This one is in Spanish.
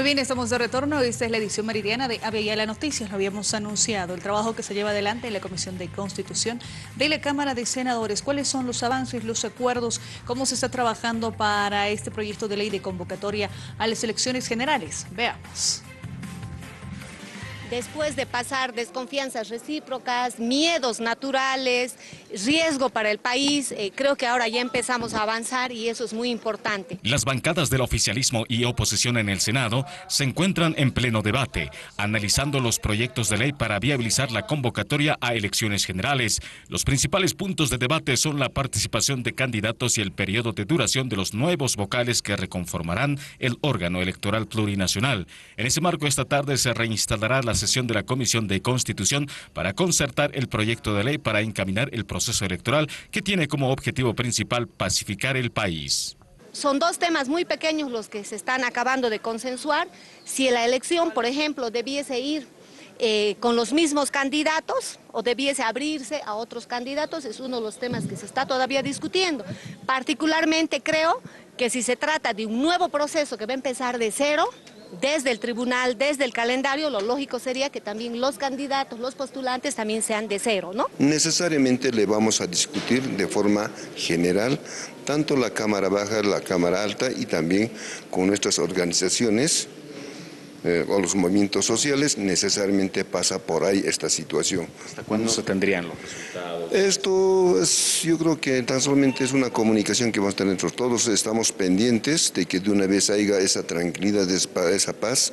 Muy bien, estamos de retorno. Esta es la edición meridiana de la Noticias. Lo habíamos anunciado. El trabajo que se lleva adelante en la Comisión de Constitución de la Cámara de Senadores. ¿Cuáles son los avances, los acuerdos? ¿Cómo se está trabajando para este proyecto de ley de convocatoria a las elecciones generales? Veamos después de pasar desconfianzas recíprocas, miedos naturales, riesgo para el país, eh, creo que ahora ya empezamos a avanzar y eso es muy importante. Las bancadas del oficialismo y oposición en el Senado se encuentran en pleno debate, analizando los proyectos de ley para viabilizar la convocatoria a elecciones generales. Los principales puntos de debate son la participación de candidatos y el periodo de duración de los nuevos vocales que reconformarán el órgano electoral plurinacional. En ese marco, esta tarde se reinstalará la sesión de la Comisión de Constitución para concertar el proyecto de ley para encaminar el proceso electoral que tiene como objetivo principal pacificar el país. Son dos temas muy pequeños los que se están acabando de consensuar. Si la elección, por ejemplo, debiese ir eh, con los mismos candidatos o debiese abrirse a otros candidatos, es uno de los temas que se está todavía discutiendo. Particularmente creo que si se trata de un nuevo proceso que va a empezar de cero, desde el tribunal, desde el calendario, lo lógico sería que también los candidatos, los postulantes también sean de cero, ¿no? Necesariamente le vamos a discutir de forma general tanto la Cámara Baja, la Cámara Alta y también con nuestras organizaciones eh, o los movimientos sociales, necesariamente pasa por ahí esta situación. ¿Hasta cuándo se tendrían los resultados? Esto es, yo creo que tan solamente es una comunicación que vamos a tener todos. Estamos pendientes de que de una vez haya esa tranquilidad, esa paz.